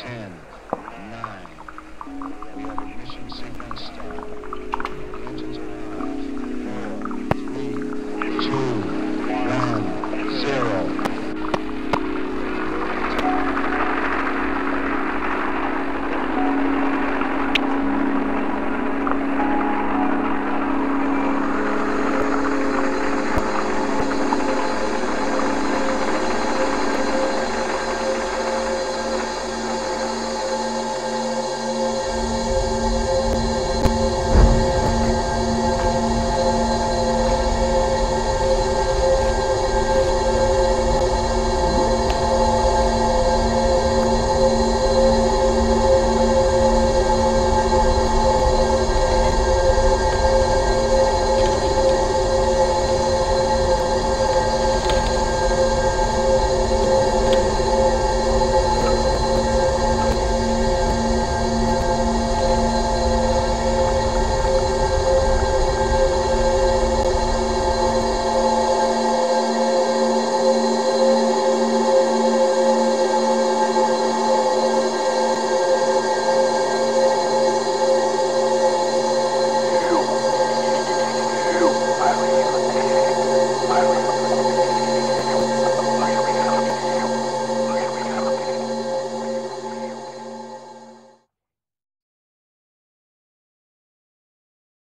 10, 9. We have ignition sequence start.